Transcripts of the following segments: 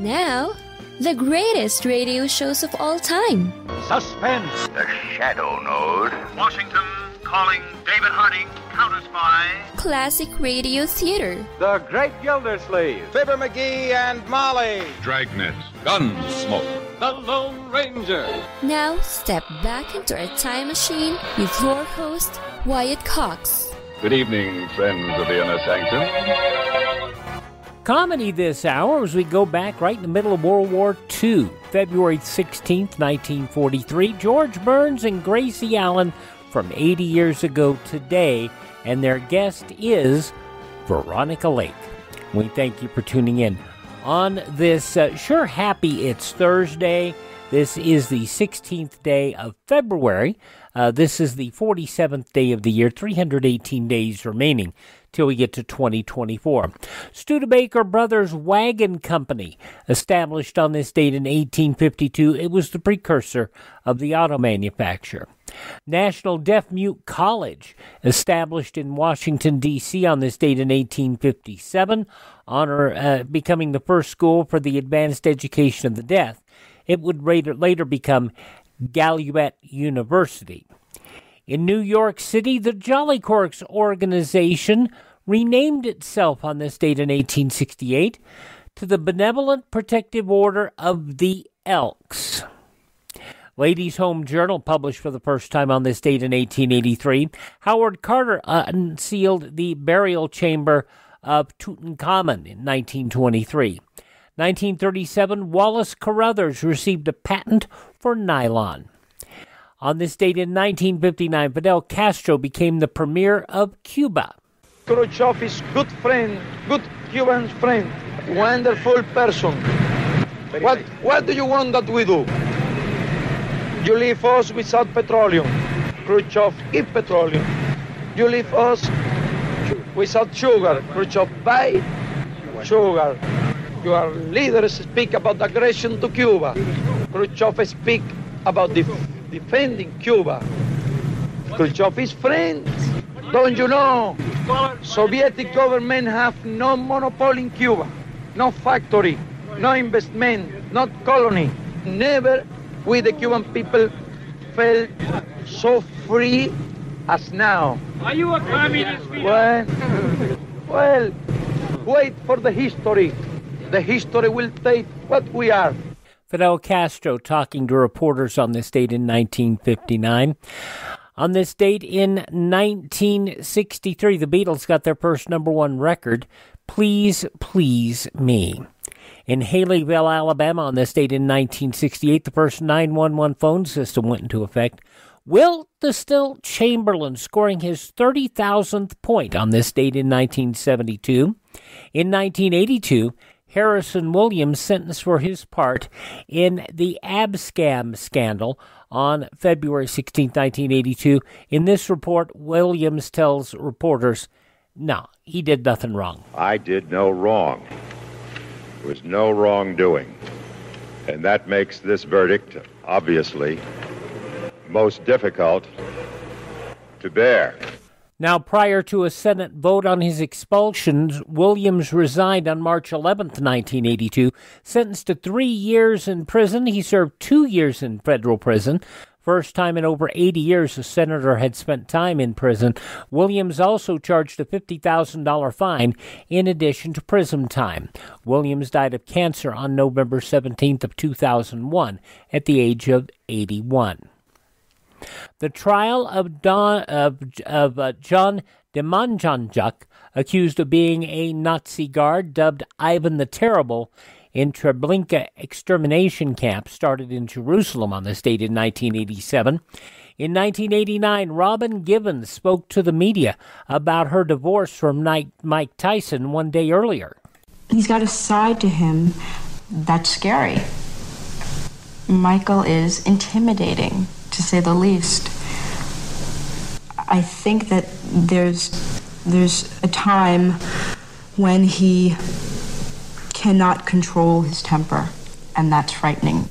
Now, the greatest radio shows of all time. Suspense. The Shadow Node. Washington calling David Harding, counter spy. Classic radio theater. The Great Gildersleeve. Fibber McGee and Molly. Dragnet. Gunsmoke. The Lone Ranger. Now, step back into a time machine with your host, Wyatt Cox. Good evening, friends of the Inner Sanctum. Comedy this hour as we go back right in the middle of World War II, February 16th, 1943. George Burns and Gracie Allen from 80 years ago today, and their guest is Veronica Lake. We thank you for tuning in on this uh, sure happy it's Thursday. This is the 16th day of February. Uh, this is the 47th day of the year, 318 days remaining till we get to 2024. Studebaker Brothers Wagon Company, established on this date in 1852, it was the precursor of the auto manufacturer. National Deaf Mute College, established in Washington, D.C. on this date in 1857, honor uh, becoming the first school for the advanced education of the deaf. It would later, later become Gallaudet University. In New York City, the Jolly Corks organization renamed itself on this date in 1868 to the Benevolent Protective Order of the Elks. Ladies' Home Journal, published for the first time on this date in 1883, Howard Carter unsealed the burial chamber of Tutankhamun in 1923. 1937, Wallace Carothers received a patent for nylon. On this date in 1959, Fidel Castro became the premier of Cuba. Khrushchev is good friend, good Cuban friend, wonderful person. What, what do you want that we do? You leave us without petroleum. Khrushchev give petroleum. You leave us without sugar. Khrushchev buy sugar. Your leaders speak about aggression to Cuba. Khrushchev speak about def- defending Cuba. Khrushchev is friends. Don't you know? Soviet government have no monopoly in Cuba, no factory, no investment, not colony. Never we the Cuban people felt so free as now. Are you a communist? Well, well, wait for the history. The history will take what we are. Fidel Castro talking to reporters on this date in 1959. On this date in 1963, the Beatles got their first number one record, Please Please Me. In Haleyville, Alabama, on this date in 1968, the first 911 phone system went into effect. Will Distill Chamberlain scoring his 30,000th point on this date in 1972. In 1982, Harrison Williams sentenced for his part in the Abscam scandal on February 16, 1982. In this report, Williams tells reporters, no, he did nothing wrong. I did no wrong. There was no wrongdoing. And that makes this verdict, obviously, most difficult to bear. Now, prior to a Senate vote on his expulsion, Williams resigned on March 11, 1982. Sentenced to three years in prison, he served two years in federal prison. First time in over 80 years a senator had spent time in prison. Williams also charged a $50,000 fine in addition to prison time. Williams died of cancer on November 17th of 2001 at the age of 81. The trial of, Don, of, of uh, John Demjanjuk, accused of being a Nazi guard dubbed Ivan the Terrible, in Treblinka extermination camp, started in Jerusalem on this date in 1987. In 1989, Robin Givens spoke to the media about her divorce from Mike Tyson one day earlier. He's got a side to him that's scary. Michael is intimidating to say the least. I think that there's there's a time when he cannot control his temper, and that's frightening.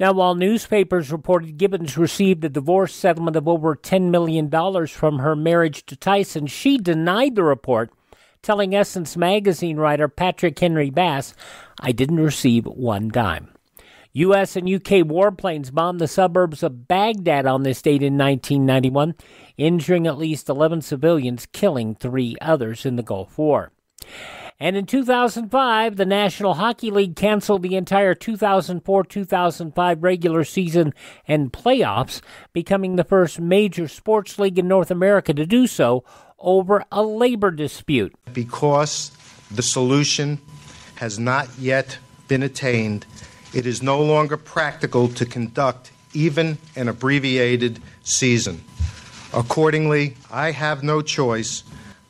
Now, while newspapers reported Givens received a divorce settlement of over $10 million from her marriage to Tyson, she denied the report. telling Essence magazine writer Patrick Henry Bass, I didn't receive one dime. U.S. and U.K. warplanes bombed the suburbs of Baghdad on this date in 1991, injuring at least 11 civilians, killing three others in the Gulf War. And in 2005, the National Hockey League canceled the entire 2004 2005 regular season and playoffs, becoming the first major sports league in North America to do so over a labor dispute. Because the solution has not yet been attained, it is no longer practical to conduct even an abbreviated season. Accordingly, I have no choice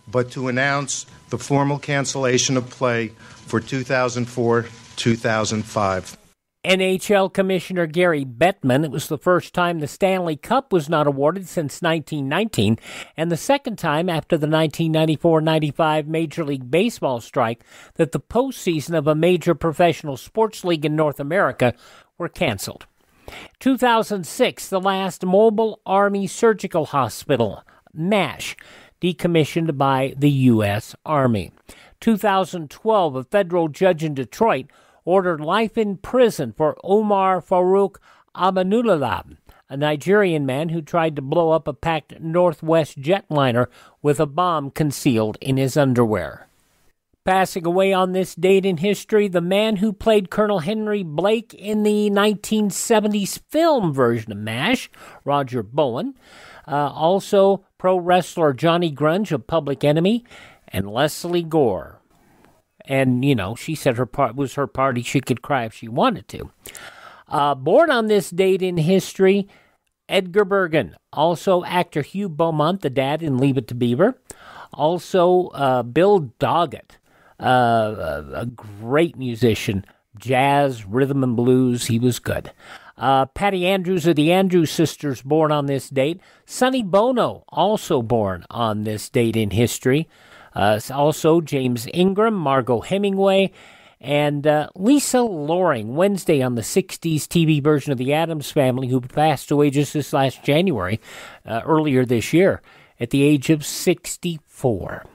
but to announce the formal cancellation of play for 2004 2005. NHL Commissioner Gary Bettman. It was the first time the Stanley Cup was not awarded since 1919, and the second time after the 1994 95 Major League Baseball strike that the postseason of a major professional sports league in North America were canceled. 2006, the last Mobile Army Surgical Hospital, MASH, decommissioned by the U.S. Army. 2012, a federal judge in Detroit ordered life in prison for Omar Farouk Amanullah, a Nigerian man who tried to blow up a packed Northwest jetliner with a bomb concealed in his underwear. Passing away on this date in history, the man who played Colonel Henry Blake in the 1970s film version of MASH, Roger Bowen. Uh, also, pro wrestler Johnny Grunge of Public Enemy, and Lesley Gore. And, you know, she said her part was her party. She could cry if she wanted to. Uh, born on this date in history, Edgar Bergen. Also, actor Hugh Beaumont, the dad in Leave It to Beaver. Also, uh, Bill Doggett, uh, a great musician, jazz, rhythm, and blues. He was good. Uh, Patty Andrews of the Andrews Sisters, born on this date. Sonny Bono, also born on this date in history. Uh, also, James Ingram, Margaux Hemingway, and uh, Lisa Loring, Wednesday on the 60s TV version of The Addams Family, who passed away just this last January, uh, earlier this year, at the age of 64.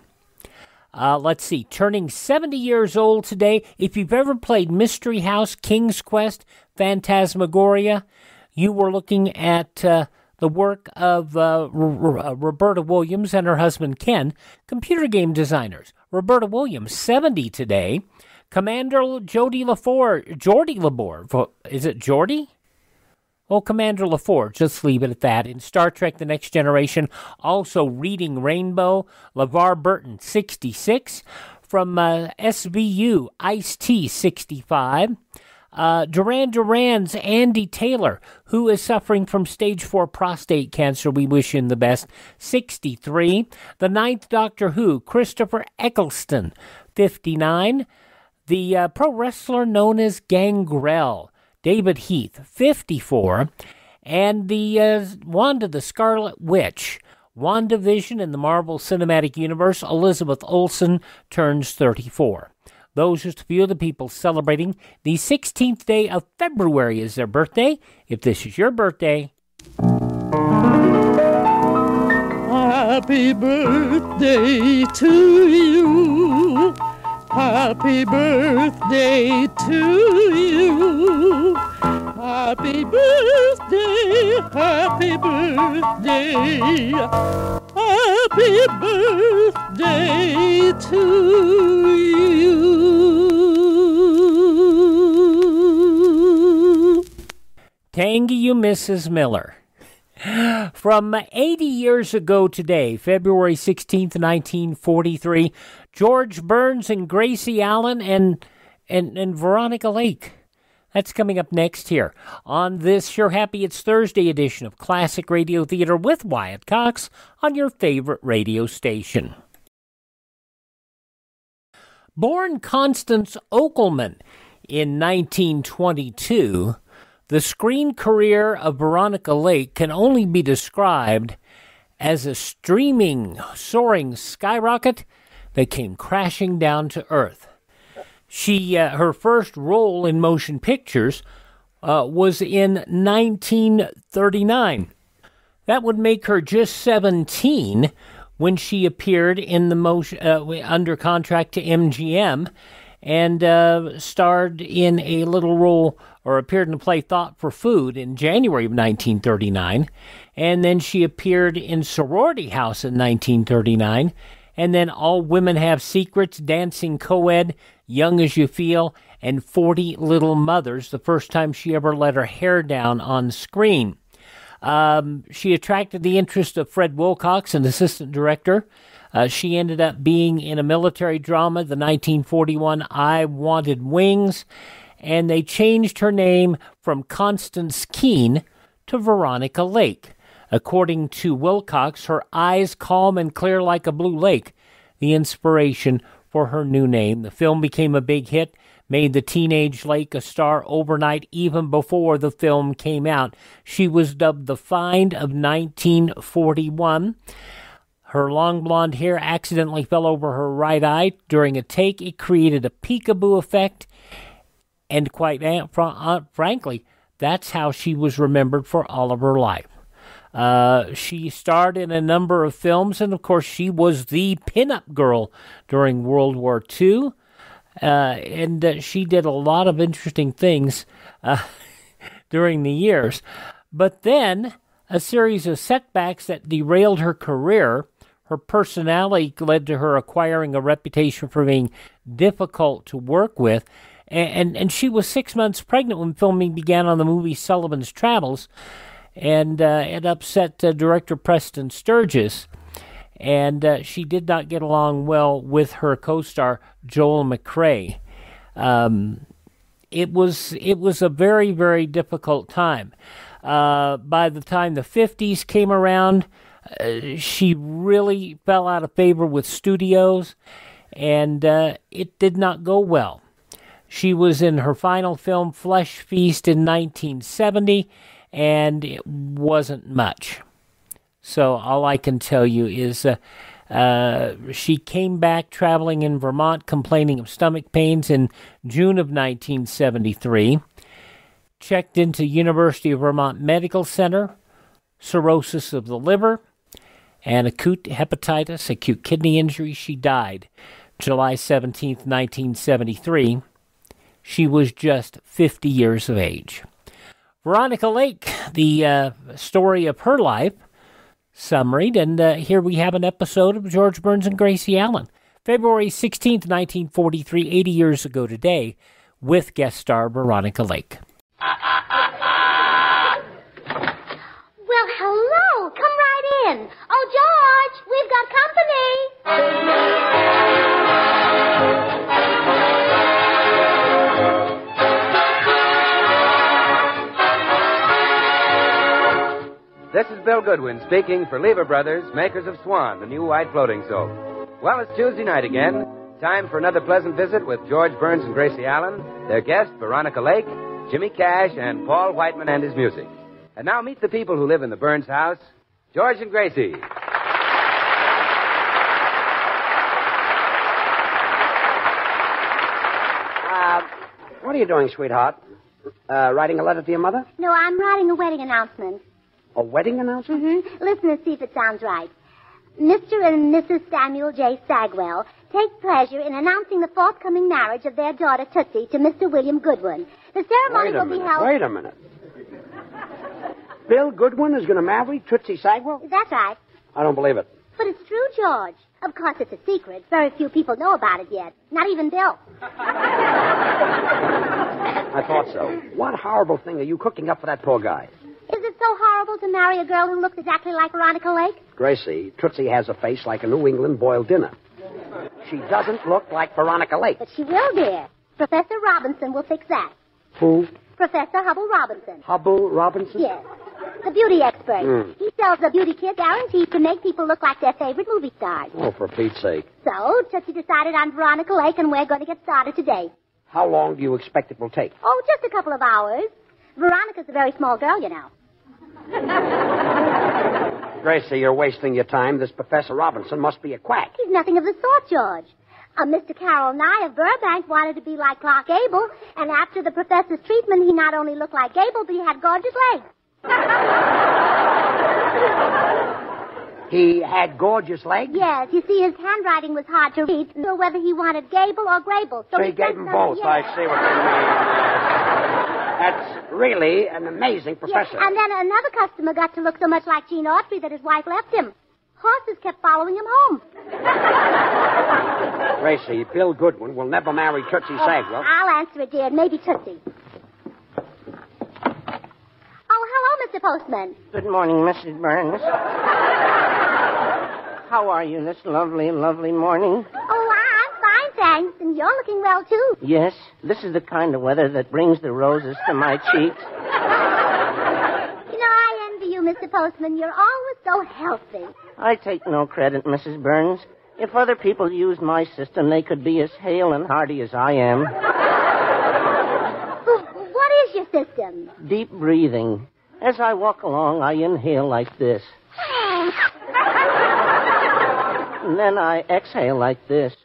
Uh, let's see, turning 70 years old today. If you've ever played Mystery House, King's Quest, Phantasmagoria, you were looking at uh, the work of uh, R- R- Roberta Williams and her husband Ken, computer game designers. Roberta Williams, 70 today. Commander Jody LaForge, Geordi LaForge, is it Geordi? Well, Commander LaForge, just leave it at that. In Star Trek The Next Generation, also reading Rainbow, LeVar Burton, 66. From uh, SVU, Ice T, 65. Uh, Duran Duran's Andy Taylor, who is suffering from stage 4 prostate cancer. We wish him the best. 63. The ninth Doctor Who, Christopher Eccleston, 59. The uh, pro wrestler known as Gangrel, David Heath, 54. And the uh, Wanda the Scarlet Witch, WandaVision in the Marvel Cinematic Universe, Elizabeth Olsen, turns 34. Those just a few of the people celebrating the 16th day of February is their birthday. If this is your birthday, Happy birthday to you. Happy birthday to you. Happy birthday, happy birthday. Happy birthday to you. Tangy you, Mrs. Miller. From 80 years ago today, February 16th, 1943, George Burns and Gracie Allen and, and, and Veronica Lake. That's coming up next here on this Sure Happy It's Thursday edition of Classic Radio Theater with Wyatt Cox on your favorite radio station. Born Constance Ockelman in 1922, the screen career of Veronica Lake can only be described as a streaming, soaring skyrocket that came crashing down to earth. She, uh, her first role in motion pictures uh, was in 1939. That would make her just 17 when she appeared in the motion uh, under contract to MGM and uh, starred in a little role or appeared in the play Thought for Food in January of 1939. And then she appeared in Sorority House in 1939. And then All Women Have Secrets, Dancing Coed, Young as You Feel, and 40 Little Mothers, the first time she ever let her hair down on screen. Um, she attracted the interest of Fred Wilcox, an assistant director. Uh, she ended up being in a military drama, the 1941 I Wanted Wings, and they changed her name from Constance Keane to Veronica Lake. According to Wilcox, her eyes calm and clear like a blue lake, the inspiration for her new name. The film became a big hit, made the teenage Lake a star overnight even before the film came out. She was dubbed the Find of 1941. Her long blonde hair accidentally fell over her right eye during a take. It created a peekaboo effect, and quite uh, frankly, that's how she was remembered for all of her life. Uh, she starred in a number of films, and of course, she was the pinup girl during World War II. Uh, and uh, she did a lot of interesting things uh, during the years. But then, a series of setbacks that derailed her career. Her personality led to her acquiring a reputation for being difficult to work with. And, and, and she was six months pregnant when filming began on the movie Sullivan's Travels and uh, it upset uh, director Preston Sturges. And uh, she did not get along well with her co-star Joel McCrea. Um, it was it was a very very difficult time. Uh, by the time the 50s came around, uh, she really fell out of favor with studios, and uh, it did not go well. She was in her final film, Flesh Feast, in 1970, and it wasn't much. So all I can tell you is uh, uh, she came back traveling in Vermont complaining of stomach pains in June of 1973. Checked into University of Vermont Medical Center, cirrhosis of the liver, and acute hepatitis, acute kidney injury. She died July 17, 1973. She was just 50 years of age. Veronica Lake, the uh, story of her life, summaried, and uh, here we have an episode of George Burns and Gracie Allen. February 16th, 1943, 80 years ago today, with guest star Veronica Lake. Well, hello. Come right in. Oh, George, we've got company. This is Bill Goodwin speaking for Lever Brothers, makers of Swan, the new white floating soap. Well, it's Tuesday night again. Time for another pleasant visit with George Burns and Gracie Allen, their guest, Veronica Lake, Jimmy Cash, and Paul Whiteman and his music. And now meet the people who live in the Burns house, George and Gracie. Uh, what are you doing, sweetheart? Uh, writing a letter to your mother? No, I'm writing a wedding announcement. A wedding announcement? Mm-hmm. Listen and see if it sounds right. Mr. and Mrs. Samuel J. Sagwell take pleasure in announcing the forthcoming marriage of their daughter Tootsie to Mr. William Goodwin. The ceremony will minute. be held. Wait a minute. Bill Goodwin is going to marry Tootsie Sagwell? That's right. I don't believe it. But it's true, George. Of course, it's a secret. Very few people know about it yet. Not even Bill. I thought so. What horrible thing are you cooking up for that poor guy? Is it so horrible to marry a girl who looks exactly like Veronica Lake? Gracie, Tootsie has a face like a New England boiled dinner. She doesn't look like Veronica Lake. But she will, dear. Professor Robinson will fix that. Who? Professor Hubble Robinson. Hubble Robinson? Yes. The beauty expert. Hmm. He sells a beauty kit guaranteed to make people look like their favorite movie stars. Oh, for Pete's sake. So, Tootsie decided on Veronica Lake, and we're going to get started today. How long do you expect it will take? Oh, just a couple of hours. Veronica's a very small girl, you know. Gracie, you're wasting your time. This Professor Robinson must be a quack. He's nothing of the sort, George. Uh, Mr. Carroll Nye of Burbank wanted to be like Clark Gable, and after the professor's treatment, he not only looked like Gable, but he had gorgeous legs. He had gorgeous legs? Yes, you see, his handwriting was hard to read, so whether he wanted Gable or Grable. So, So he gave them them- both. yes. I see what you mean. That's really an amazing professor. Yes, and then another customer got to look so much like Gene Autry that his wife left him. Horses kept following him home. Gracie, Bill Goodwin will never marry Tootsie oh, Sagwell. I'll answer it, dear, and maybe Tootsie. Oh, hello, Mr. Postman. Good morning, Mrs. Burns. How are you this lovely, lovely morning? Oh, I'm and you're looking well, too. Yes, this is the kind of weather that brings the roses to my cheeks. You know, I envy you, Mr. Postman. You're always so healthy. I take no credit, Mrs. Burns. If other people used my system, they could be as hale and hearty as I am. What is your system? Deep breathing. As I walk along, I inhale like this. And then I exhale like this.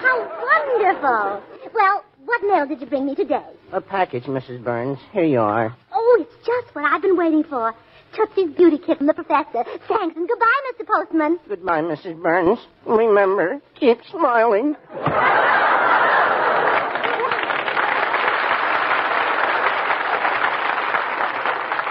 How wonderful. Well, what mail did you bring me today? A package, Mrs. Burns. Here you are. Oh, it's just what I've been waiting for. Tootsie's beauty kit from the professor. Thanks, and goodbye, Mr. Postman. Goodbye, Mrs. Burns. Remember, keep smiling.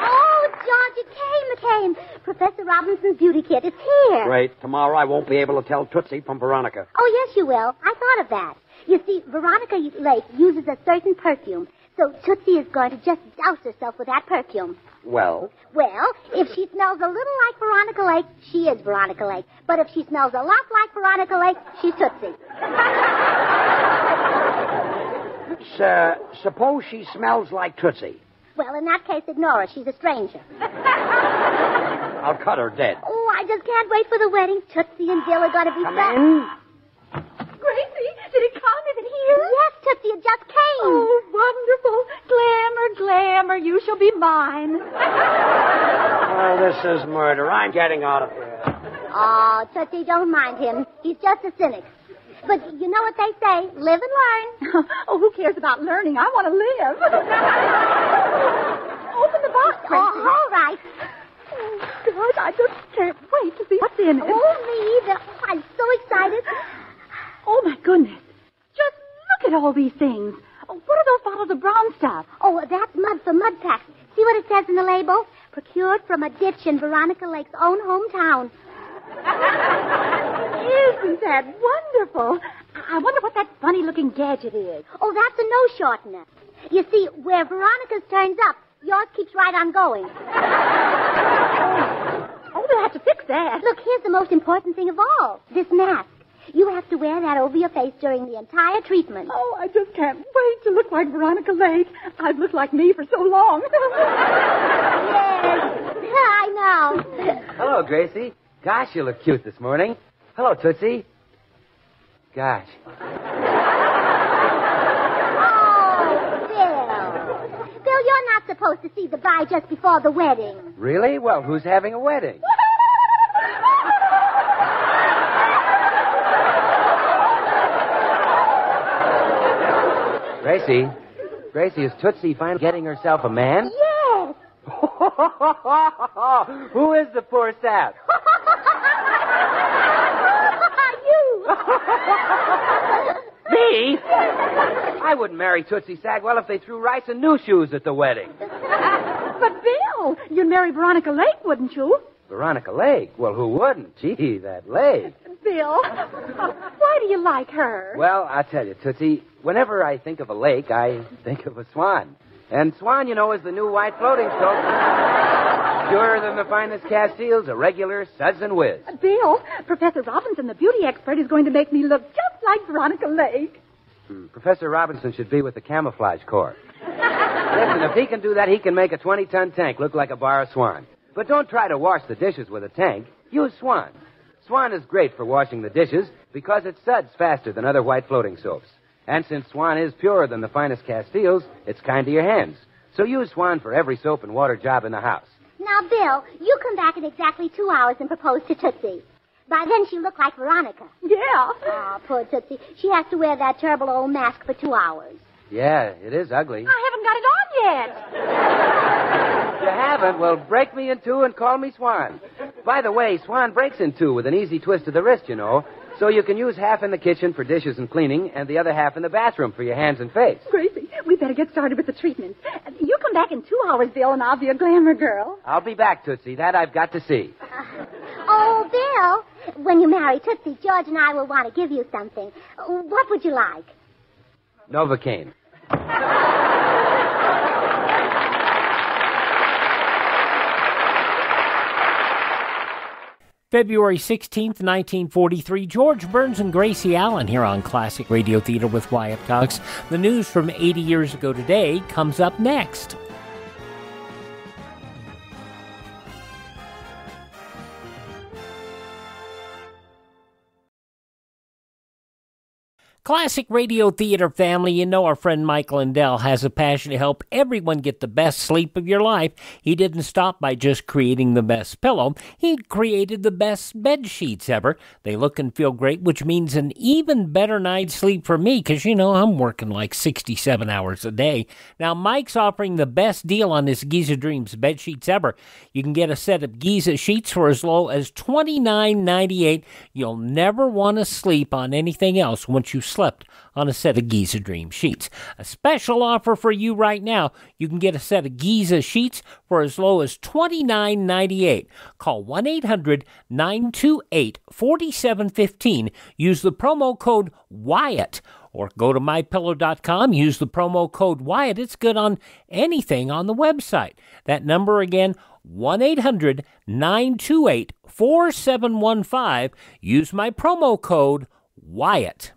Oh, George, it came, it came. Professor Robinson's beauty kit. It's here. Great. Tomorrow I won't be able to tell Tootsie from Veronica. Oh, yes, you will. I thought of that. You see, Veronica Lake uses a certain perfume, so Tootsie is going to just douse herself with that perfume. Well, Well, if she smells a little like Veronica Lake, she is Veronica Lake. But if she smells a lot like Veronica Lake, she's Tootsie. s- uh, suppose she smells like Tootsie. Well, in that case, ignore her. She's a stranger. I'll cut her dead. Oh, I just can't wait for the wedding. Tootsie and Bill are going to be Come so... in. Gracie, did it come? Is it here? Yes, Tootsie, it just came. Oh, wonderful. Glamour, glamour, you shall be mine. Oh, this is murder. I'm getting out of here. Oh, Tootsie, don't mind him. He's just a cynic. But you know what they say, live and learn. oh, who cares about learning? I want to live. Open the box, Gracie. Oh, all right. Oh. Oh, God, I just can't wait to see what's in it. Oh, me either. I'm so excited. Oh, my goodness. Just look at all these things. Oh, what are those bottles of brown stuff? Oh, that's mud for mud packs. See what it says in the label? Procured from a ditch in Veronica Lake's own hometown. Isn't that wonderful? I wonder what that funny looking gadget is. Oh, that's a no shortener. You see, where Veronica's turns up, yours keeps right on going. Oh, they'll have to fix that. Look, here's the most important thing of all this mask. You have to wear that over your face during the entire treatment. Oh, I just can't wait to look like Veronica Lake. I've looked like me for so long. yes, I know. Hello, Gracie. Gosh, you look cute this morning. Hello, Tootsie. Gosh. Oh, Bill. Bill, you're not supposed to see the bride just before the wedding. Really? Well, who's having a wedding? Gracie. Gracie, is Tootsie finally getting herself a man? Yes. Who is the poor sap? you. Me? I wouldn't marry Tootsie Sagwell if they threw rice and new shoes at the wedding. but, Bill, you'd marry Veronica Lake, wouldn't you? Veronica Lake? Well, who wouldn't? Gee, that Lake. Bill, why do you like her? Well, I'll tell you, Tootsie, whenever I think of a lake, I think of a swan. And swan, you know, is the new white floating soap. Purer than the finest Castiles, a regular suds and whiz. Bill, Professor Robinson, the beauty expert, is going to make me look just like Veronica Lake. Hmm, Professor Robinson should be with the camouflage corps. Listen, if he can do that, he can make a 20-ton tank look like a bar of swan. But don't try to wash the dishes with a tank. Use Swan. Swan is great for washing the dishes because it suds faster than other white floating soaps. And since Swan is purer than the finest Castiles, it's kind to your hands. So use Swan for every soap and water job in the house. Now, Bill, you come back in exactly two hours and propose to Tootsie. By then, she'll look like Veronica. Yeah. Oh, poor Tootsie. She has to wear that terrible old mask for two hours. Yeah, it is ugly. I haven't got it on yet. You haven't, well, break me in two and call me Swan. By the way, Swan breaks in two with an easy twist of the wrist, you know. So you can use half in the kitchen for dishes and cleaning and the other half in the bathroom for your hands and face. Gracie, we better get started with the treatment. You come back in two hours, Bill, and I'll be a glamour girl. I'll be back, Tootsie. That I've got to see. Oh, Bill, when you marry Tootsie, George and I will want to give you something. What would you like? Novocaine. February 16th, 1943, George Burns and Gracie Allen here on Classic Radio Theater with Wyatt Cox. The news from 80 years ago today comes up next. Classic Radio Theater family, you know our friend Mike Lindell has a passion to help everyone get the best sleep of your life. He didn't stop by just creating the best pillow, he created the best bed sheets ever. They look and feel great, which means an even better night's sleep for me, because you know I'm working like 67 hours a day. Now, Mike's offering the best deal on his Giza Dreams bed sheets ever. You can get a set of Giza sheets for as low as $29.98. You'll never want to sleep on anything else once you slept on a set of Giza Dream sheets. A special offer for you right now. You can get a set of Giza sheets for as low as $29.98. Call 1 800 928 4715. Use the promo code Wyatt or go to mypillow.com, use the promo code Wyatt. It's good on anything on the website. That number again, 1 800 928 4715. Use my promo code Wyatt.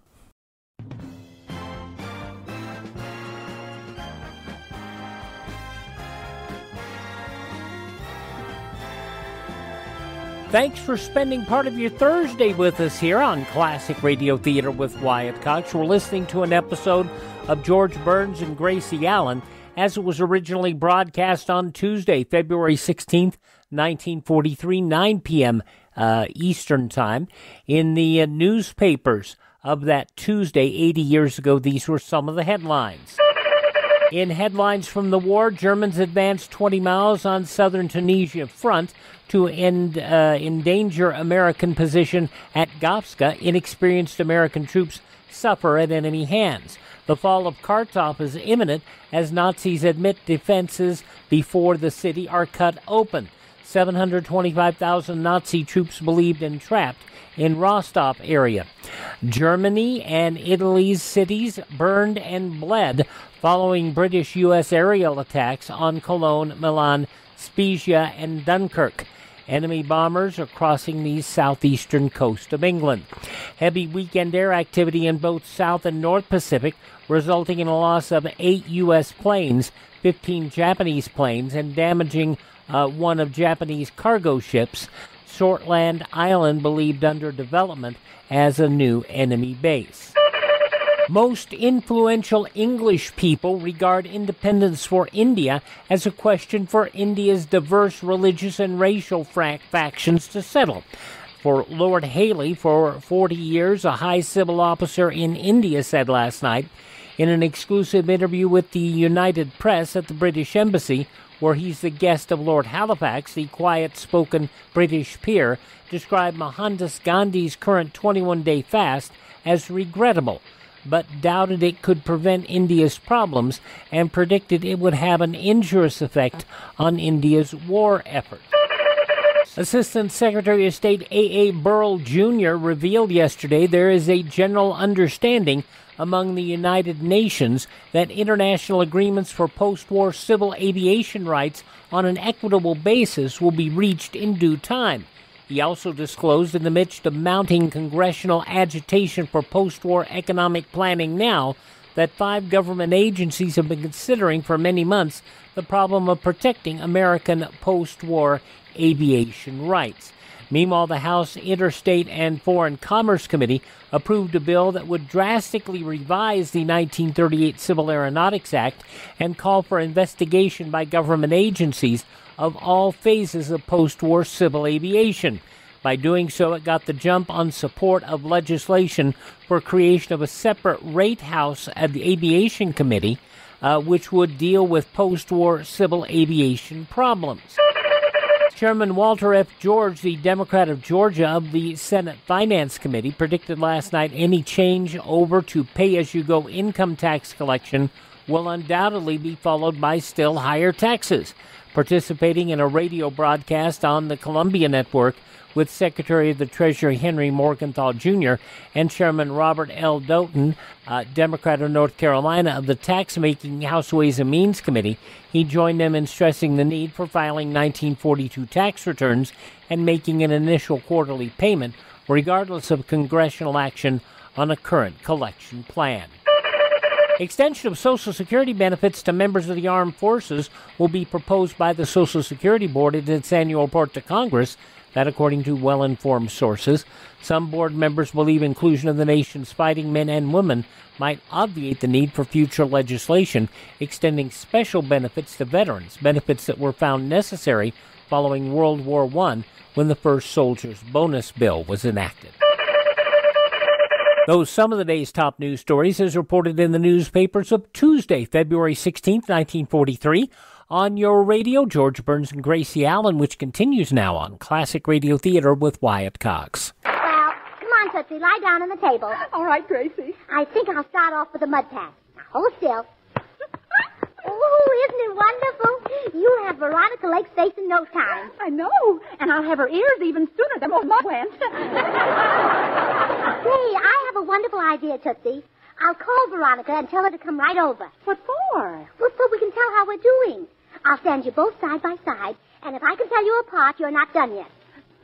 Thanks for spending part of your Thursday with us here on Classic Radio Theater with Wyatt Cox. We're listening to an episode of George Burns and Gracie Allen as it was originally broadcast on Tuesday, February 16th, 1943, 9 p.m. Uh, Eastern Time. In the uh, newspapers of that Tuesday, 80 years ago, these were some of the headlines. In headlines from the war, Germans advanced 20 miles on southern Tunisia front to end, uh, endanger American position at Gafsa. Inexperienced American troops suffer at enemy hands. The fall of Kharkov is imminent as Nazis admit defenses before the city are cut open. 725,000 Nazi troops believed entrapped in Rostov area. Germany and Italy's cities burned and bled following British U.S. aerial attacks on Cologne, Milan, Spezia, and Dunkirk. Enemy bombers are crossing the southeastern coast of England. Heavy weekend air activity in both South and North Pacific, resulting in a loss of eight U.S. planes, 15 Japanese planes, and damaging uh, one of Japanese cargo ships. Shortland Island believed under development as a new enemy base. Most influential English people regard independence for India as a question for India's diverse religious and racial factions to settle. For Lord Hailey, for 40 years, a high civil officer in India said last night in an exclusive interview with the United Press at the British Embassy, where he's the guest of Lord Halifax, the quiet spoken British peer, described Mohandas Gandhi's current 21 day fast as regrettable but doubted it could prevent India's problems and predicted it would have an injurious effect on India's war effort. Assistant Secretary of State A.A. Berle Jr. revealed yesterday there is a general understanding among the United Nations that international agreements for post war civil aviation rights on an equitable basis will be reached in due time. He also disclosed in the midst of mounting congressional agitation for post war economic planning now that five government agencies have been considering for many months the problem of protecting American post war aviation rights. Meanwhile, the House Interstate and Foreign Commerce Committee approved a bill that would drastically revise the 1938 Civil Aeronautics Act and call for investigation by government agencies of all phases of post war civil aviation. By doing so, it got the jump on support of legislation for creation of a separate rate house at the Aviation Committee. uh, which would deal with post war civil aviation problems. Chairman Walter F. George, the Democrat of Georgia of the Senate Finance Committee, predicted last night any change over to pay as you go income tax collection will undoubtedly be followed by still higher taxes. Participating in a radio broadcast on the Columbia Network, with Secretary of the Treasury Henry Morgenthau Jr. and Chairman Robert L. Doughton, uh, Democrat of North Carolina, of the Tax Making House Ways and Means Committee. He joined them in stressing the need for filing 1942 tax returns and making an initial quarterly payment, regardless of congressional action on a current collection plan. Extension of Social Security benefits to members of the armed forces will be proposed by the Social Security Board in its annual report to Congress that, according to well informed sources, some board members believe inclusion of the nation's fighting men and women might obviate the need for future legislation extending special benefits to veterans, benefits that were found necessary following World War I when the first Soldiers Bonus Bill was enacted. Those some of the day's top news stories as reported in the newspapers of Tuesday, February 16, 1943 on your radio, George Burns and Gracie Allen, which continues now on Classic Radio Theater with Wyatt Cox. Well, come on, Tootsie, lie down on the table. All right, Gracie. I think I'll start off with the mud pack. Now, hold still. Oh, isn't it wonderful? You'll have Veronica Lake's face in no time. I know, and I'll have her ears even sooner than what mine went. Say, I have a wonderful idea, Tootsie. I'll call Veronica and tell her to come right over. What for? Well, so we can tell how we're doing. I'll stand you both side by side, and if I can tell you apart, you're not done yet.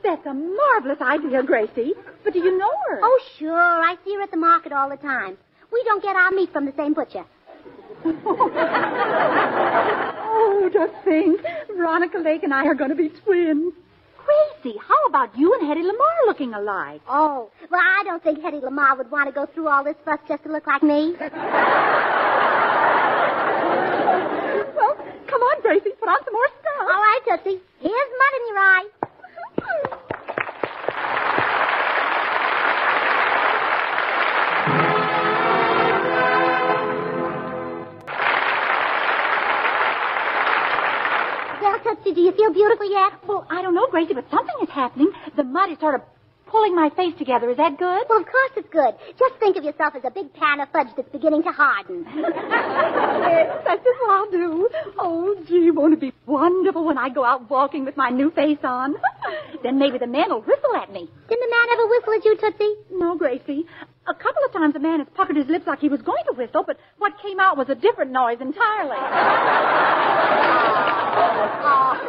That's a marvelous idea, Gracie. But do you know her? Oh, sure. I see her at the market all the time. We don't get our meat from the same butcher. oh, just think. Veronica Lake and I are going to be twins. Crazy. how about you and Hedy Lamarr looking alike? Oh, well, I don't think Hedy Lamarr would want to go through all this fuss just to look like me. well, Come on, Gracie, put on some more stuff. All right, Tootsie. Here's mud in your eye. Tootsie, do you feel beautiful yet? Well, I don't know, Gracie, but something is happening. The mud is sort of pulling my face together. Is that good? Well, of course it's good. Just think of yourself as a big pan of fudge that's beginning to harden. yes, that's just what I'll do. Oh, gee, won't it be wonderful when I go out walking with my new face on? then maybe the man will whistle at me. Didn't the man ever whistle at you, Tootsie? No, Gracie. A couple of times a man has puckered his lips like he was going to whistle, but what came out was a different noise entirely.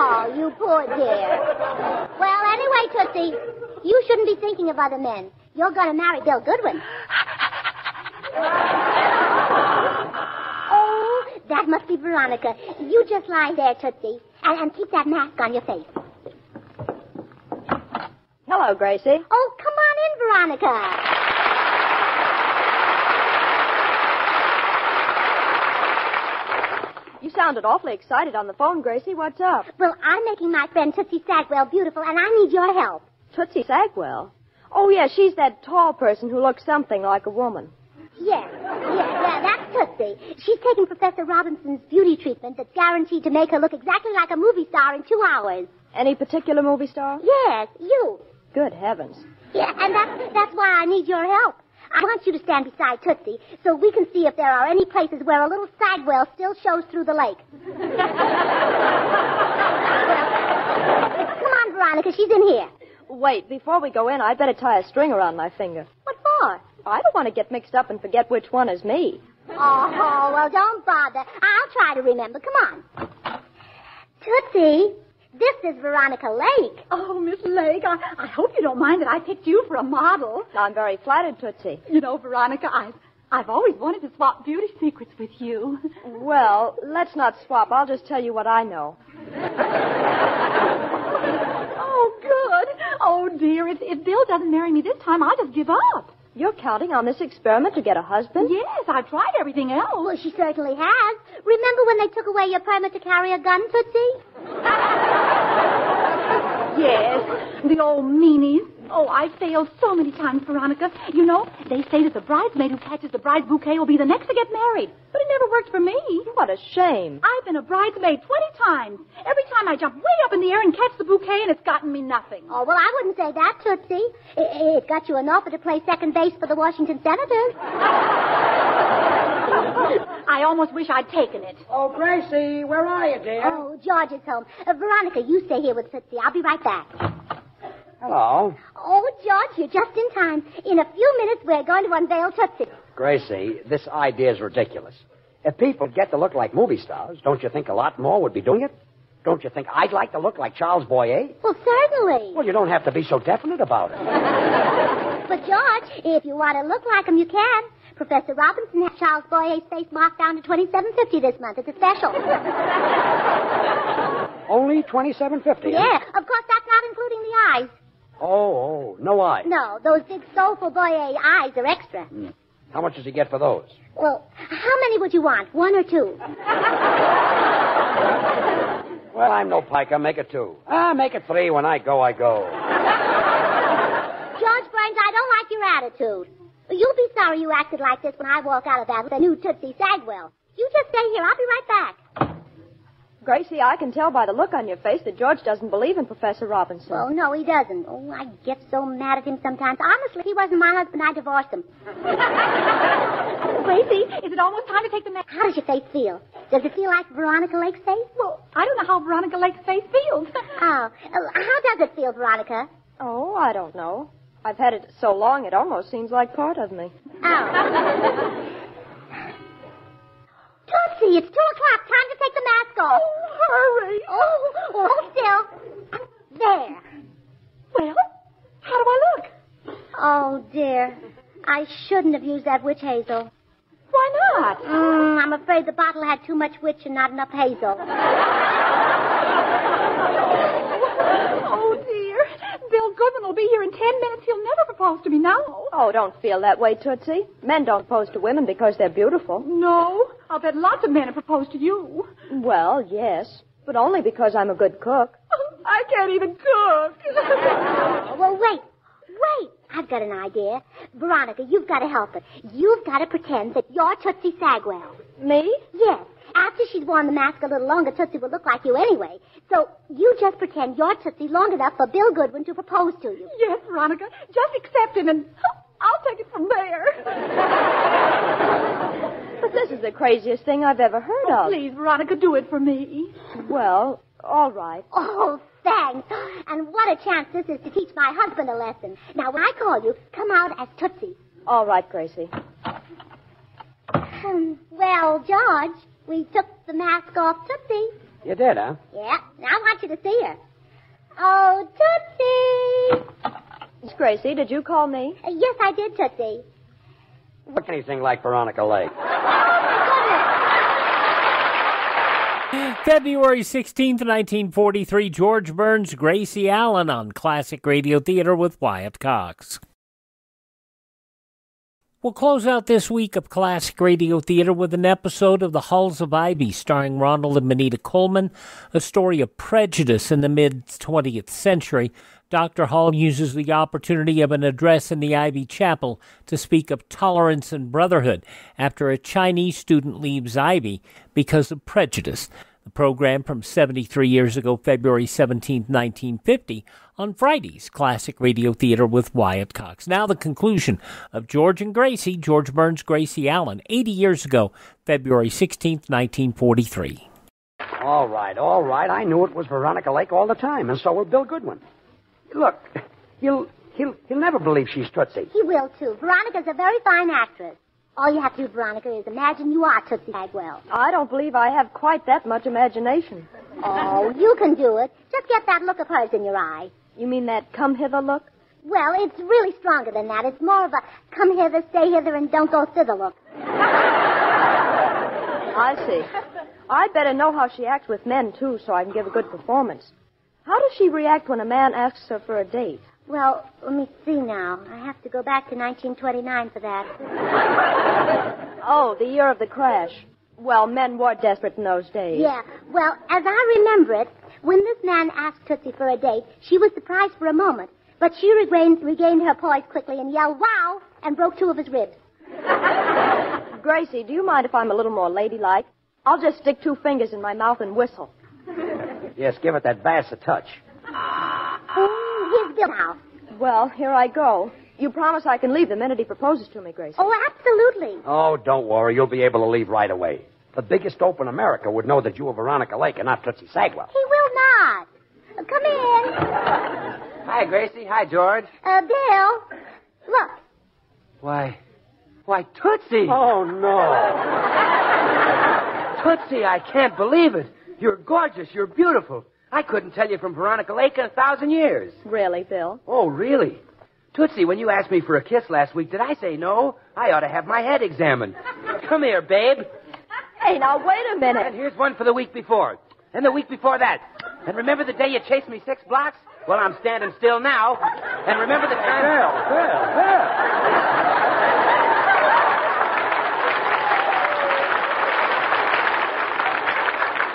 oh, you poor dear. Well, anyway, Tootsie, you shouldn't be thinking of other men. You're going to marry Bill Goodwin. oh, that must be Veronica. You just lie there, Tootsie, and, and keep that mask on your face. Hello, Gracie. Oh, come on in, Veronica. You sounded awfully excited on the phone, Gracie. What's up? Well, I'm making my friend Tootsie Sagwell beautiful, and I need your help. Tootsie Sagwell? Oh, yeah, she's that tall person who looks something like a woman. Yes, yes, yeah, that's Tootsie. She's taking Professor Robinson's beauty treatment that's guaranteed to make her look exactly like a movie star in two hours. Any particular movie star? Yes, you. Good heavens. Yeah, and that's, that's why I need your help. I want you to stand beside Tootsie so we can see if there are any places where a little side Sagwell still shows through the lake. Come on, Veronica, she's in here. Wait, before we go in, I'd better tie a string around my finger. What for? I don't want to get mixed up and forget which one is me. Oh, well, don't bother. I'll try to remember. Come on. Tootsie, this is Veronica Lake. Oh, Miss Lake, I, I hope you don't mind that I picked you for a model. I'm very flattered, Tootsie. You know, Veronica, I've, I've always wanted to swap beauty secrets with you. Well, let's not swap. I'll just tell you what I know. oh, good. Oh, dear, if, if Bill doesn't marry me this time, I'll just give up. You're counting on this experiment to get a husband? Yes, I've tried everything else. Well, she certainly has. Remember when they took away your permit to carry a gun, Tootsie? yes, the old meanies. Oh, I failed so many times, Veronica. You know, they say that the bridesmaid who catches the bride's bouquet will be the next to get married. But it never worked for me. What a shame. I've been a bridesmaid 20 times. Every time I jump way up in the air and catch the bouquet, and it's gotten me nothing. Oh, well, I wouldn't say that, Tootsie. It, it got you an offer to play second base for the Washington Senators. I almost wish I'd taken it. Oh, Gracie, where are you, dear? Oh, George is home. Uh, Veronica, you stay here with Tootsie. I'll be right back. Hello. Oh, George, you're just in time. In a few minutes, we're going to unveil Tootsie. Gracie, this idea is ridiculous. If people get to look like movie stars, don't you think a lot more would be doing it? Don't you think I'd like to look like Charles Boyer? Well, certainly. Well, you don't have to be so definite about it. But, George, if you want to look like him, you can. Professor Robinson has Charles Boyer's face marked down to twenty-seven fifty this month. It's a special. Only twenty-seven fifty. yeah, of course, that's not including the eyes. Oh, oh, no eyes. No, those big soulful Boyer eyes are extra. How much does he get for those? Well, how many would you want? One or two? Well, I'm no piker. Make it two. Ah, make it three. When I go, I go. George Burns, I don't like your attitude. You'll be sorry you acted like this when I walk out of that with a new Tootsie Sagwell. You just stay here. I'll be right back. Gracie, I can tell by the look on your face that George doesn't believe in Professor Robinson. Oh, no, he doesn't. Oh, I get so mad at him sometimes. Honestly, he wasn't my husband, I divorced him. Gracie, is it almost time to take the next? How does your face feel? Does it feel like Veronica Lake's face? Well, I don't know how Veronica Lake's face feels. Oh, uh, how does it feel, Veronica? Oh, I don't know. I've had it so long it almost seems like part of me. Oh. Tootsie, it's two o'clock. Time to take the mask off. Oh, hurry. Oh, hold still. There. Well, how do I look? Oh, dear. I shouldn't have used that witch hazel. Why not? Mm, I'm afraid the bottle had too much witch and not enough hazel. Oh, dear. Bill Goodwin will be here in ten minutes. He'll never propose to me now. Oh, don't feel that way, Tootsie. Men don't pose to women because they're beautiful. No. I'll bet lots of men have proposed to you. Well, yes, but only because I'm a good cook. I can't even cook. well, wait. Wait. I've got an idea. Veronica, you've got to help us. You've got to pretend that you're Tootsie Sagwell. Me? Yes. After she's worn the mask a little longer, Tootsie will look like you anyway. So you just pretend you're Tootsie long enough for Bill Goodwin to propose to you. Yes, Veronica. Just accept him and I'll take it from there. But this is the craziest thing I've ever heard oh, of. Please, Veronica, do it for me. Well, all right. Oh, thanks. And what a chance this is to teach my husband a lesson. Now, when I call you, come out as Tootsie. All right, Gracie. Um, well, George, we took the mask off Tootsie. You did, huh? Yeah. Now I want you to see her. Oh, Tootsie! Miss Gracie, did you call me? Uh, yes, I did, Tootsie. Look anything like Veronica Lake. February 16th, 1943, George Burns, Gracie Allen on Classic Radio Theater with Wyatt Cox. We'll close out this week of Classic Radio Theater with an episode of The Halls of Ivy starring Ronald and Benita Colman, a story of prejudice in the mid 20th century. Dr. Hall uses the opportunity of an address in the Ivy Chapel to speak of tolerance and brotherhood after a Chinese student leaves Ivy because of prejudice. The program from 73 years ago, February 17, 1950, on Fridays, Classic Radio Theater with Wyatt Cox. Now, the conclusion of George and Gracie, George Burns, Gracie Allen, 80 years ago, February 16, 1943. All right, all right. I knew it was Veronica Lake all the time, and so will Bill Goodwin. Look, he'll he'll he'll never believe she's Tootsie. He will too. Veronica's a very fine actress. All you have to do, Veronica, is imagine you are Tootsie Sagwell. I don't believe I have quite that much imagination. Oh, you can do it. Just get that look of hers in your eye. You mean that come hither look? Well, it's really stronger than that. It's more of a come hither, stay hither, and don't go thither look. I see. I'd better know how she acts with men, too, so I can give a good performance. How does she react when a man asks her for a date? Well, let me see now. I have to go back to 1929 for that. oh, the year of the crash. Well, men were desperate in those days. Yeah. Well, as I remember it, when this man asked Tootsie for a date, she was surprised for a moment. But she regained, regained her poise quickly and yelled, wow, and broke two of his ribs. Gracie, do you mind if I'm a little more ladylike? I'll just stick two fingers in my mouth and whistle. Yes, give it that bass a touch. Here's Bill now. Well, here I go. You promise I can leave the minute he proposes to me, Gracie. Oh, absolutely. Oh, don't worry. You'll be able to leave right away. The biggest dope in America would know that you are Veronica Lake and not Tootsie Sagwell. He will not. Come in. Hi, Gracie. Hi, George. Uh, Bill, look. Why, why, Tootsie. Oh, no. Tootsie, I can't believe it. You're gorgeous. You're beautiful. I couldn't tell you from Veronica Lake in a thousand years. Really, Bill? Oh, really? Tootsie, when you asked me for a kiss last week, did I say no? I ought to have my head examined. Come here, babe. Hey, now wait a minute. And here's one for the week before. And the week before that. And remember the day you chased me six blocks? Well, I'm standing still now. And remember the time. Bill, Bill, Bill.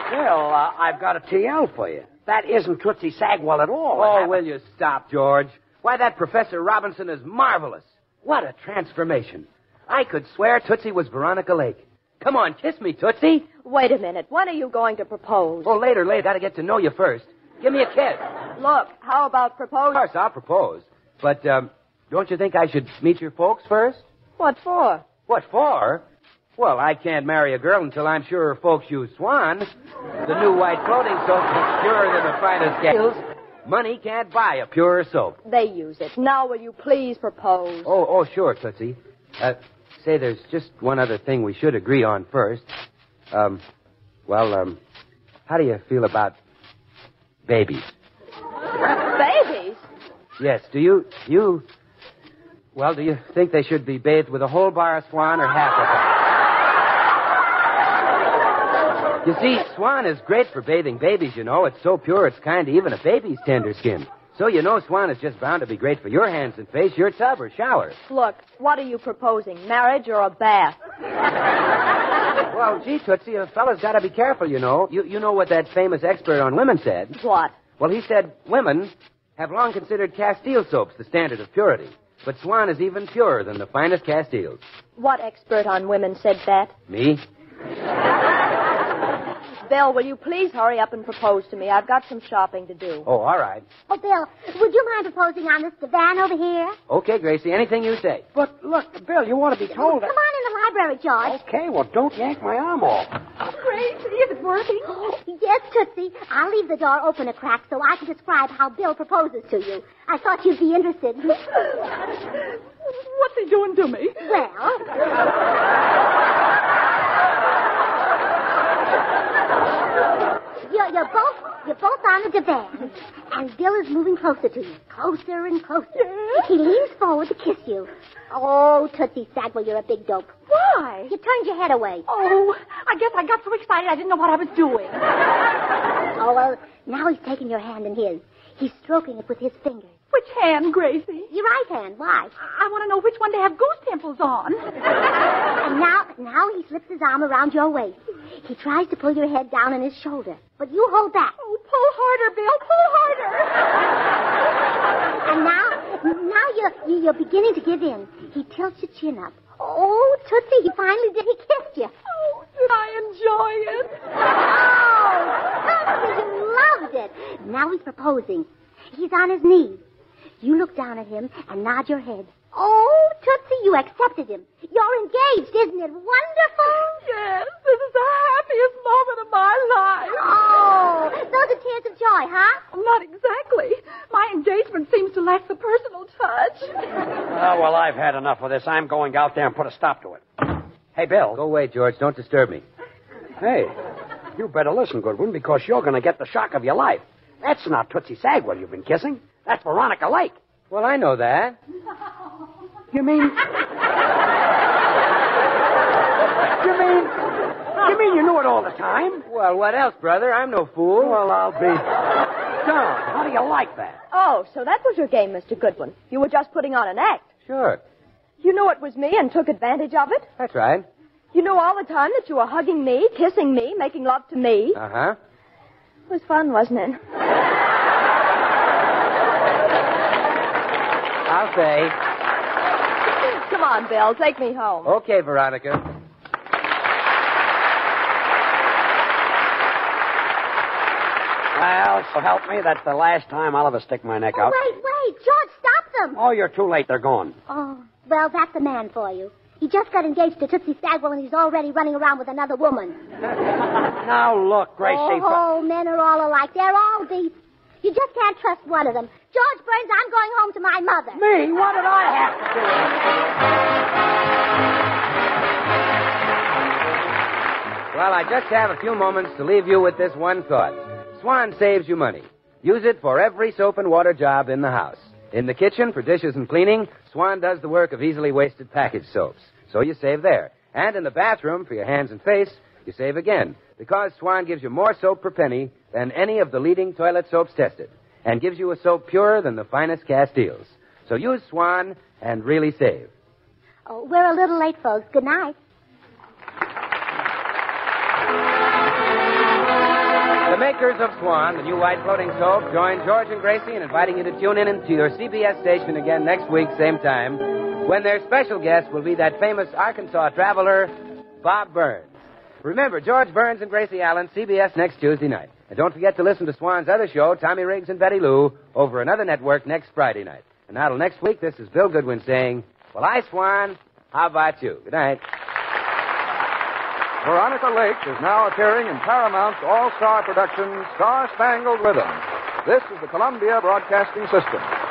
Bill, uh, I've got a TL for you. That isn't Tootsie Sagwell at all. Oh, will you stop, George? Why, that Professor Robinson is marvelous. What a transformation. I could swear Tootsie was Veronica Lake. Come on, kiss me, Tootsie. Wait a minute. When are you going to propose? Oh, later, later. Gotta get to know you first. Give me a kiss. Look, how about proposing? Of course, I'll propose. But, um, don't you think I should meet your folks first? What for? What for? Well, I can't marry a girl until I'm sure her folks use Swan. The new white floating soap is purer than the finest Castiles. Money can't buy a purer soap. They use it. Now will you please propose? Oh, oh, sure, Tootsie. Uh, say, there's just one other thing we should agree on first. Um, well, um, how do you feel about babies? Babies? Yes, do you, you, well, do you think they should be bathed with a whole bar of Swan or half of it? You see, Swan is great for bathing babies, you know. It's so pure, it's kind of even a baby's tender skin. So you know Swan is just bound to be great for your hands and face, your tub or shower. Look, what are you proposing? Marriage or a bath? Well, gee, Tootsie, a fella's got to be careful, you know. You, you know what that famous expert on women said. What? Well, he said women have long considered Castile soaps the standard of purity. But Swan is even purer than the finest Castiles. What expert on women said that? Me? Bill, will you please hurry up and propose to me? I've got some shopping to do. Oh, all right. Oh, Bill, would you mind proposing on this divan over here? Okay, Gracie, anything you say. But look, Bill, you ought to be told. Come on in the library, George. Okay, well, don't yank my arm off. Gracie, Is it working? Yes, Tootsie. I'll leave the door open a crack so I can describe how Bill proposes to you. I thought you'd be interested. What's he doing to me? Well, you're, you're both you're both on the divan, and Bill is moving closer to you, closer and closer. He leans forward to kiss you. Oh, Tootsie Sagwell, you're a big dope. Why? You turned your head away. Oh, I guess I got so excited I didn't know what I was doing. Oh well, now he's taking your hand in his. He's stroking it with his fingers. Which hand, Gracie? Your right hand. Why? I want to know which one to have goose pimples on. And now, now he slips his arm around your waist. He tries to pull your head down on his shoulder, but you hold back. Oh, pull harder, Bill. Pull harder. And now, now you're you're beginning to give in. He tilts your chin up. Oh, Tootsie, he finally did. He kissed you. Oh, did I enjoy it? Oh, Tootsie, you loved it. Now he's proposing. He's on his knees. You look down at him and nod your head. Oh, Tootsie, you accepted him. You're engaged, isn't it wonderful? Yes, this is the happiest moment of my life. Oh, those are tears of joy, huh? Oh, not exactly. My engagement seems to lack the personal touch. Oh, well, I've had enough of this. I'm going out there and put a stop to it. Hey, Bill. Go away, George. Don't disturb me. Hey, you better listen, Goodwin, because you're going to get the shock of your life. That's not Tootsie Sagwell you've been kissing. That's Veronica Lake. Well, I know that. You mean? you mean? You mean you knew it all the time? Well, what else, brother? I'm no fool. Well, I'll be. Darn, how do you like that? Oh, so that was your game, Mr. Goodwin. You were just putting on an act. Sure. You knew it was me and took advantage of it? That's right. You knew all the time that you were hugging me, kissing me, making love to me. Uh huh. It was fun, wasn't it? I'll say. Come on, Bill. Take me home. Okay, Veronica. Well, so help me, that's the last time I'll ever stick my neck Oh, out. wait, wait. George, stop them. Oh, you're too late. They're gone. Oh, well, that's the man for you. He just got engaged to Tootsie Sagwell and he's already running around with another woman. Now, look, Gracie. Oh, men are all alike. They're all deep. You just can't trust one of them. George Burns, I'm going home to my mother. Me? What did I have to do? Well, I just have a few moments to leave you with this one thought. Swan saves you money. Use it for every soap and water job in the house. In the kitchen, for dishes and cleaning, Swan does the work of easily wasted package soaps. So you save there. And in the bathroom, for your hands and face, you save again. Because Swan gives you more soap per penny than any of the leading toilet soaps tested. And gives you a soap purer than the finest Castiles. So use Swan and really save. Oh, we're a little late, folks. Good night. The makers of Swan, the new white floating soap, join George and Gracie in inviting you to tune in to your CBS station again next week, same time, when their special guest will be that famous Arkansas traveler, Bob Burns. Remember, George Burns and Gracie Allen, CBS next Tuesday night. And don't forget to listen to Swan's other show, Tommy Riggs and Betty Lou, over another network next Friday night. And now till next week, this is Bill Goodwin saying, Well, I, Swan, how about you? Good night. Veronica Lake is now appearing in Paramount's all-star production, Star Spangled Rhythm. This is the Columbia Broadcasting System.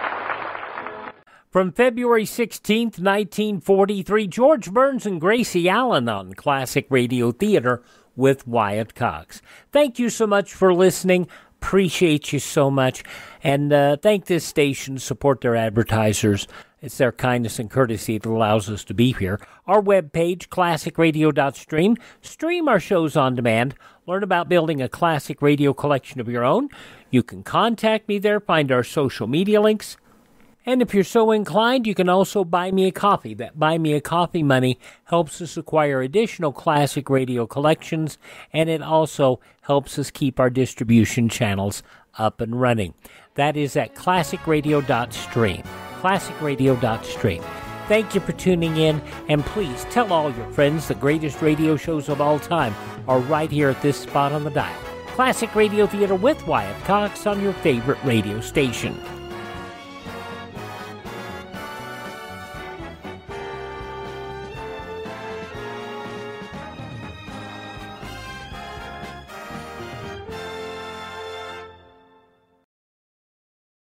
From February 16th, 1943, George Burns and Gracie Allen on Classic Radio Theater with Wyatt Cox. Thank you so much for listening. Appreciate you so much. And uh, thank this station, support their advertisers. It's their kindness and courtesy that allows us to be here. Our webpage, classicradio.stream. Stream our shows on demand. Learn about building a classic radio collection of your own. You can contact me there, find our social media links. And if you're so inclined, you can also buy me a coffee. That buy me a coffee money helps us acquire additional classic radio collections, and it also helps us keep our distribution channels up and running. That is at classicradio.stream. Classicradio.stream. Thank you for tuning in, and please tell all your friends the greatest radio shows of all time are right here at this spot on the dial. Classic Radio Theater with Wyatt Cox on your favorite radio station.